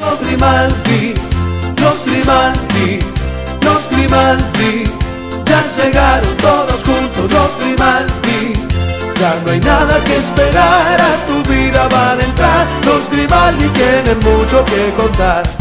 Los Grimaldi, los Grimaldi, los Grimaldi, ya llegaron todos juntos los Grimaldi. Ya no hay nada que esperar, a tu vida van a entrar. Los Grimaldi tienen mucho que contar.